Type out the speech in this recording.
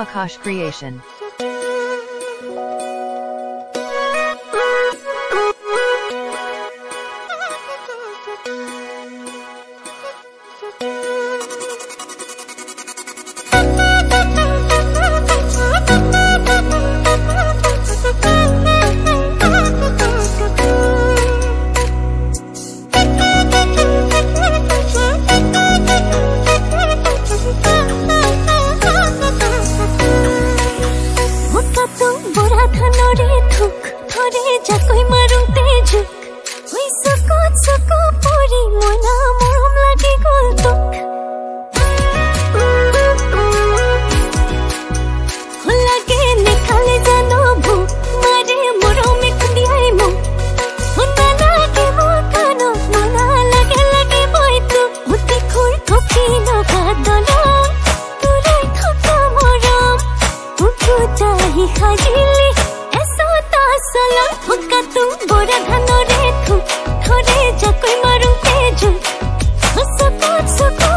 Akash Creation. सला फुका तू बोरा धानो रे थू थोरे जा कोई मारू तेजू। सुको सुको